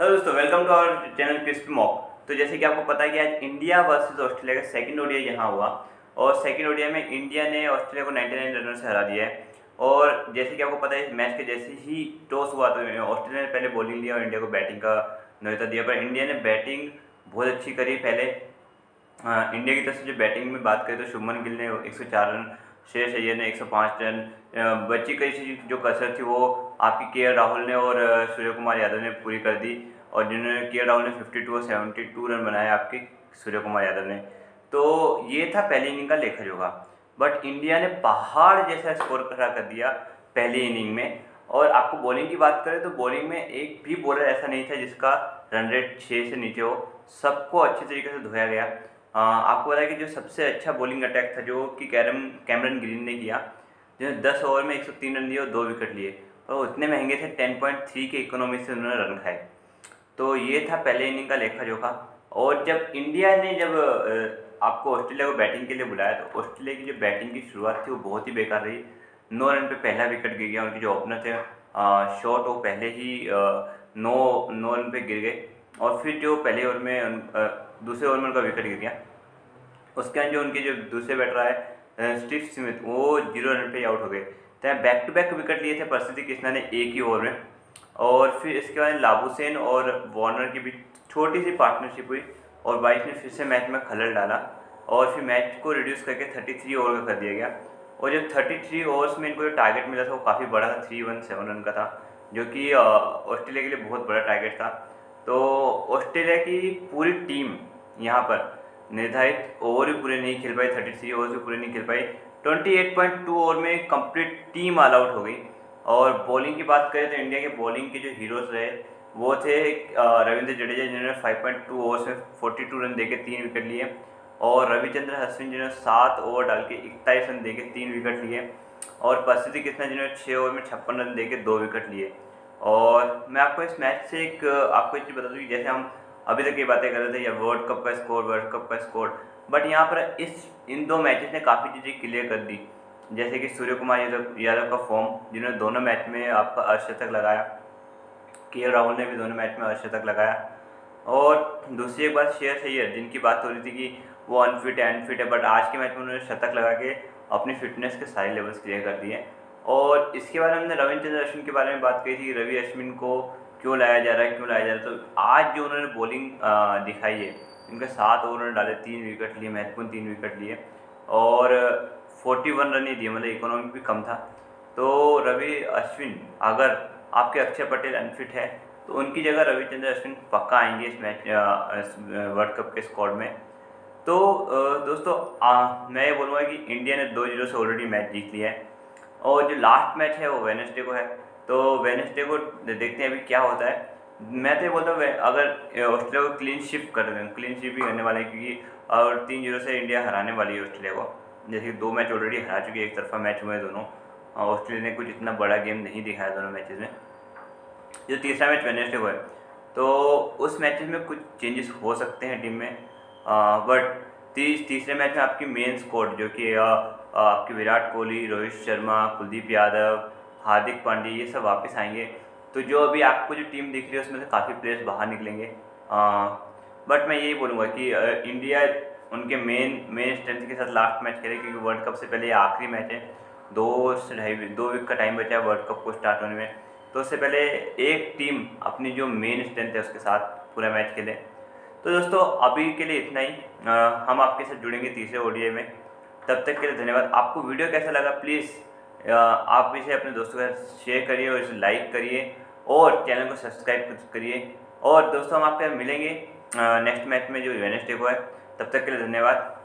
Hello दोस्तों welcome to our channel crisp mock तो जैसे कि आपको पता है कि आज इंडिया वर्सेस ऑस्ट्रेलिया का सेकंड ओडिया यहाँ हुआ और सेकंड ओडिया में इंडिया ने ऑस्ट्रेलिया को 99 रनों से हरा दिया है। और जैसे कि आपको पता है मैच के जैसे ही टॉस हुआ तो ऑस्ट्रेलिया ने पहले बॉलिंग लिया और इंडिया को बैटिंग का न्योता दिया। पर इंडिया ने बैटिंग बहुत अच्छी करी। पहले इंडिया की तरफ़ से जो बैटिंग में बात करें तो शुभमन गिल ने एक सौ चार रन श्रेयस अय्यर ने 105 रन बची कई जो कसर थी, वो आपकी के राहुल ने और सूर्य कुमार यादव ने पूरी कर दी और जिन्होंने के राहुल ने 52 और 72 रन बनाए आपके सूर्य कुमार यादव ने। तो ये था पहली इनिंग का लेखा जोखा बट इंडिया ने पहाड़ जैसा स्कोर खड़ा कर दिया पहली इनिंग में। और आपको बॉलिंग की बात करें तो बॉलिंग में एक भी बॉलर ऐसा नहीं था जिसका रन रेट छः से नीचे हो। सबको अच्छे तरीके से धोया गया। आपको पता है कि जो सबसे अच्छा बॉलिंग अटैक था, जो कि कैरम कैमरन ग्रीन ने किया जिन्होंने दस ओवर में 103 रन दिए और दो विकेट लिए, और उतने महँगे थे 10.3 के इकोनॉमी से उन्होंने रन खाए। तो ये था पहले इनिंग का लेखा जोखा, और जब इंडिया ने जब आपको ऑस्ट्रेलिया को बैटिंग के लिए बुलाया तो ऑस्ट्रेलिया की जो बैटिंग की शुरुआत थी, वो बहुत ही बेकार रही। नौ रन पे पहला विकेट गिर गया, उनके जो ओपनर थे शॉट वो पहले ही नौ नौ रन पे गिर गए। और फिर जो पहले ओवर में उन, दूसरे ओवर में उनका विकेट गिर गया। उसके बाद जो उनके जो दूसरे बैटर आए स्टीव स्मिथ वो ज़ीरो रन पे आउट हो गए। तो बैक टू बैक विकेट लिए थे प्रसिद्धि कृष्णा ने एक ही ओवर में। और फिर इसके बाद लाबूसेन और वार्नर के बीच छोटी सी पार्टनरशिप हुई और बाइस ने फिर से मैच में खलल डाला और फिर मैच को रिड्यूस करके थर्टी थ्री ओवर का कर दिया गया। और जब थर्टी थ्री ओवर्स में इनको जो टारगेट मिला था वो काफ़ी बड़ा था थ्री वन सेवन रन का था जो कि ऑस्ट्रेलिया के लिए बहुत बड़ा टारगेट था। तो ऑस्ट्रेलिया की पूरी टीम यहाँ पर निर्धारित ओवर भी पूरे नहीं खेल पाई थर्टी थ्री ओवर भी पूरे नहीं खेल पाई। Twenty eight point two over में कंप्लीट टीम ऑल आउट हो गई। और बॉलिंग की बात करें तो इंडिया के बॉलिंग के जो हीरोज रहे, वो थे रविंद्र जडेजा जिन्होंने फाइव पॉइंट टू ओवर्स में फोर्टी टू रन दे के तीन विकेट लिए और रविचंद्र अश्विन जिन्होंने सात ओवर डाल के इकतालीस रन दे के तीन विकेट लिए और प्रसिद्धि कृष्णा जिन्होंने छः ओवर में छप्पन रन दे के दो विकेट लिए। और मैं आपको इस मैच से एक, आपको एक चीज़ बता दूँ कि जैसे हम अभी तक ये बातें कर रहे थे या वर्ल्ड कप का स्कोर वर्ल्ड कप का स्कोर बट यहाँ पर इस, इन दो मैचेस ने काफ़ी चीज़ें क्लियर कर दी। जैसे कि सूर्य कुमार यादव यादव का फॉर्म जिन्होंने दोनों मैच में आपका अर्शतक लगाया। के राहुल ने भी दोनों मैच में अर्शतक लगाया। और दूसरी एक बात शेयर सही जिनकी बात हो रही थी कि वो अनफिट है अनफिट है बट आज के मैच में उन्होंने शतक लगा के अपनी फिटनेस के सारे लेवल्स क्लियर कर दिए। और इसके बारे में हमने रविंद्र अश्विन के बारे में बात की थी रवि अश्विन को क्यों लाया जा रहा है क्यों लाया जा रहा है? तो आज जो उन्होंने बॉलिंग दिखाई है इनके सात ओवर उन्होंने डाले तीन विकेट लिए महत्वपूर्ण तीन विकेट लिए और फोर्टी वन रन ही दिए मतलब इकोनॉमी भी कम था। तो रवि अश्विन अगर आपके अक्षय पटेल अनफिट है तो उनकी जगह रविचंद्र अश्विन पक्का आएँगे इस मैच वर्ल्ड कप के स्क्वाड में। तो दोस्तों आ, मैं ये बोलूँगा कि इंडिया ने दो ज़ीरो से ऑलरेडी मैच जीत लिया है। और जो लास्ट मैच है वो वेनसडे को है। तो वेनसडे को देखते हैं अभी क्या होता है। मैं तो बोलता हूँ अगर ऑस्ट्रेलिया को क्लीन शिफ्ट कर दें क्लीन शिफ्ट भी करने वाले हैं, क्योंकि और तीन ज़ीरो से इंडिया हराने वाली है ऑस्ट्रेलिया को। जैसे कि दो मैच ऑलरेडी हरा चुके एक तरफा मैच हुए दोनों। ऑस्ट्रेलिया ने कुछ इतना बड़ा गेम नहीं दिखाया दोनों मैचेस में। जो तीसरा मैच वेनसडे को है। तो उस मैचेस में कुछ चेंजेस हो सकते हैं टीम में। बट तीस तीसरे मैच में आपकी मेन स्कोर जो कि आपके विराट कोहली रोहित शर्मा कुलदीप यादव हार्दिक पांडे ये सब वापस आएँगे। तो जो अभी आपको जो टीम दिख रही है उसमें से काफ़ी प्लेयर्स बाहर निकलेंगे। आ, बट मैं यही बोलूँगा कि इंडिया उनके मेन मेन स्ट्रेंथ के साथ लास्ट मैच खेले क्योंकि वर्ल्ड कप से पहले ये आखिरी मैच है। दो से ढाई दो वीक का टाइम बचा है वर्ल्ड कप को स्टार्ट होने में। तो उससे पहले एक टीम अपनी जो मेन स्ट्रेंथ है उसके साथ पूरा मैच खेले। तो दोस्तों अभी के लिए इतना ही। आ, हम आपके साथ जुड़ेंगे तीसरे ओडीआई में। तब तक के लिए धन्यवाद। आपको वीडियो कैसा लगा प्लीज़ आप इसे अपने दोस्तों के साथ शेयर करिए और इसे लाइक करिए और चैनल को सब्सक्राइब करिए। और दोस्तों हम आपके मिलेंगे नेक्स्ट मैच में जो वेनेसडे को है। तब तक के लिए धन्यवाद।